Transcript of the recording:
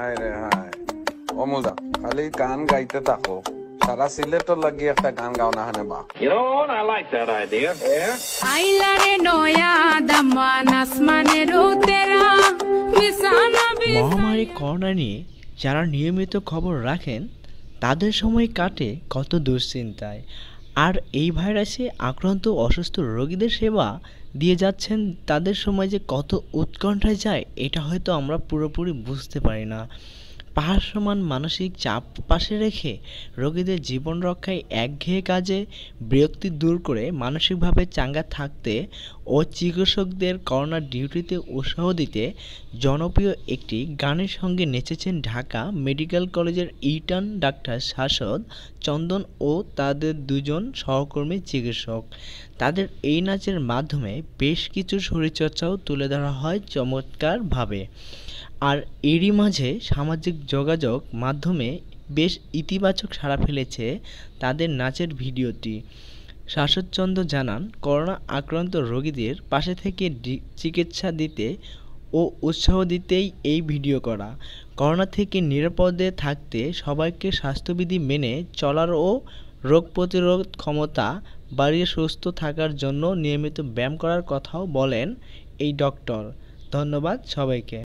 হায় রে হায় অমুদা খালি গান গাইতে থাকো সারা সিলেটর লাগি একটা গান গাও না হানে বা You know what? I like that idea. Yeah. আইলারে নয়া দামান আসমানের উতেরা বিছানা মহামারী করোনা নিয়ে যারা নিয়মিত খবর রাখেন তাদের সময় কাটে কত দুশ্চিন্তায় আর এই ভাইরাসে আক্রান্ত অসুস্থ রোগীদের সেবা দিয়ে যাচ্ছেন তাদের সময় যে কত উৎকণ্ঠায় যায়, এটা হয়তো আমরা পুরোপুরি বুঝতে পারি না। পাহাড় সমান মানসিক চাপ পাশে রেখে রোগীদের জীবন রক্ষায় একঘেয়ে কাজে বিরক্তি দূর করে মানসিকভাবে চাঙ্গা থাকতে ও চিকিৎসকদের করোনা ডিউটিতে উৎসাহ দিতে জনপ্রিয় একটি গানের সঙ্গে নেচেছেন ঢাকা মেডিকেল কলেজের ইটার্ন ডাক্তার শাসদ চন্দন ও তাদের দুজন সহকর্মী চিকিৎসক। তাদের এই নাচের মাধ্যমে বেশ কিছু শরীরচর্চাও তুলে ধরা হয় চমৎকারভাবে। আর এরই মাঝে সামাজিক যোগাযোগ মাধ্যমে বেশ ইতিবাচক সাড়া ফেলেছে তাদের নাচের ভিডিওটি। শাশ্বতচন্দ্র জানান, করোনা আক্রান্ত রোগীদের পাশে থেকে চিকিৎসা দিতে ও উৎসাহ দিতেই এই ভিডিও করা। করোনা থেকে নিরাপদে থাকতে সবাইকে স্বাস্থ্যবিধি মেনে চলার ও রোগ প্রতিরোধ ক্ষমতা বাড়িয়ে সুস্থ থাকার জন্য নিয়মিত ব্যায়াম করার কথাও বলেন এই ডক্টর। ধন্যবাদ সবাইকে।